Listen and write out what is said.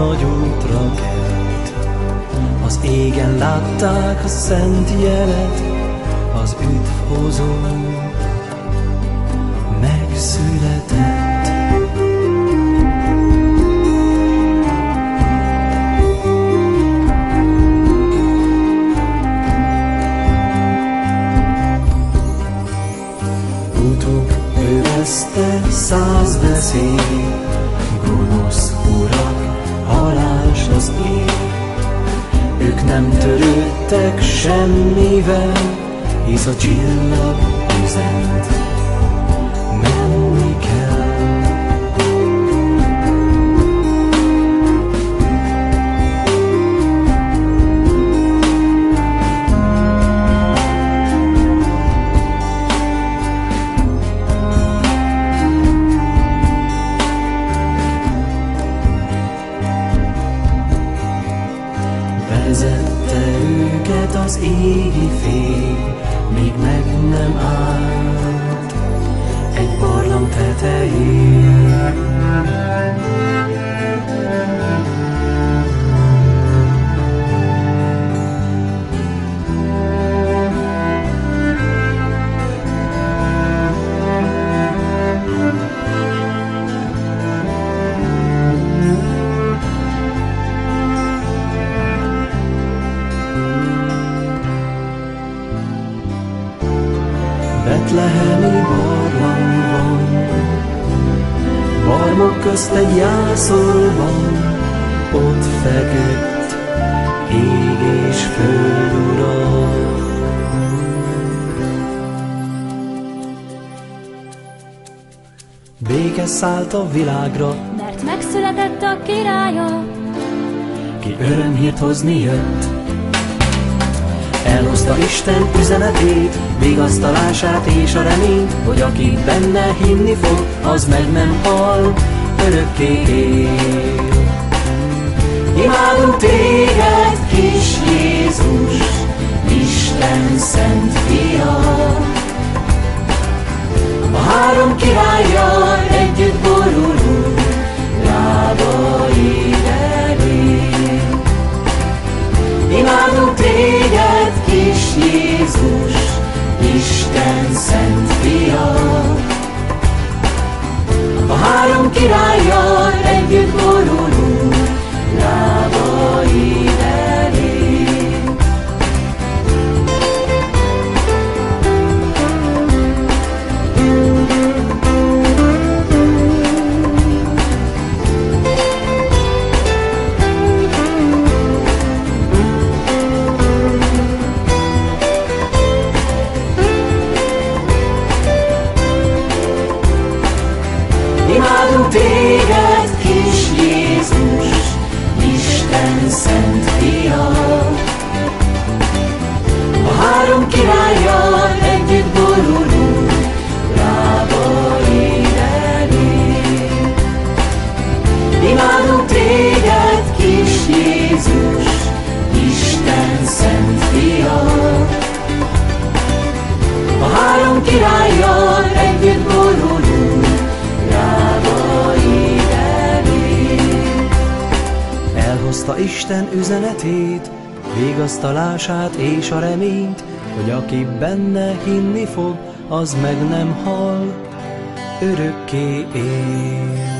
nagy útra kelt. Az égen látták a szent jelet, az üdvhozó megszületett. Utuk övezte száz veszély, gonosz halás az ég. Ők nem törődtek semmivel, hisz a csillag üzent. Az égi fény, míg meg nem állt Betlehemi barlangban, barmok közt egy jászolban, ott feküdt ég és föld ura. Béke szállt a világra, Mert megszületett a királya, ki örömhírt hozni jött. Elhozta Isten üzenetét, vigasztalását és a reményt, hogy aki benne hinni fog, az meg nem hal, örökké él. Imádunk téged, kis Jézus, Isten szent fia. A három királlyal szent fia. A három királlyal Isten üzenetét, vigasztalását és a reményt, hogy aki benne hinni fog, az meg nem hal, örökké él.